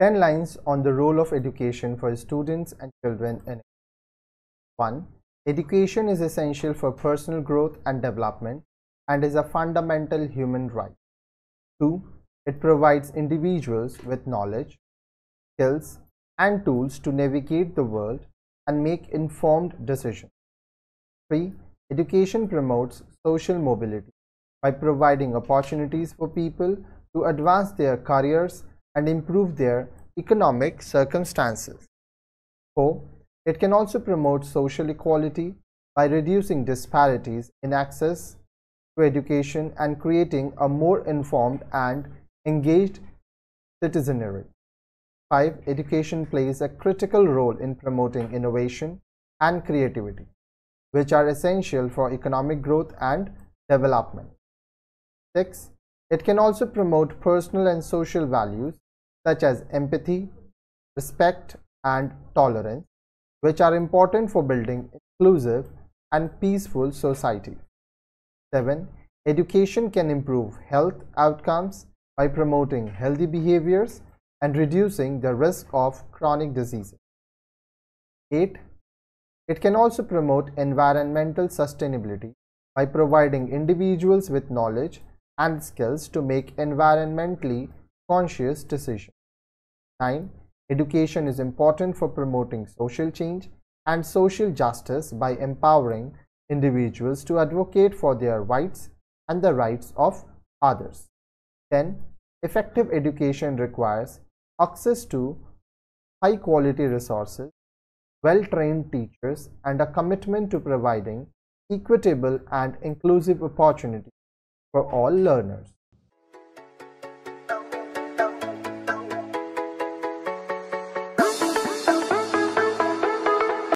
10 lines on the role of education for students and children in 1. Education is essential for personal growth and development and is a fundamental human right. 2. It provides individuals with knowledge, skills, and tools to navigate the world and make informed decisions. 3. Education promotes social mobility by providing opportunities for people to advance their careers and improve their economic circumstances. 4. It can also promote social equality by reducing disparities in access to education and creating a more informed and engaged citizenry. 5. Education plays a critical role in promoting innovation and creativity, which are essential for economic growth and development. 6. It can also promote personal and social values such as empathy, respect, and tolerance, which are important for building inclusive and peaceful society. 7. Education can improve health outcomes by promoting healthy behaviors and reducing the risk of chronic diseases. 8. It can also promote environmental sustainability by providing individuals with knowledge and skills to make environmentally conscious decisions. 9. Education is important for promoting social change and social justice by empowering individuals to advocate for their rights and the rights of others. 10. Effective education requires access to high quality resources, well trained teachers, and a commitment to providing equitable and inclusive opportunities for all learners.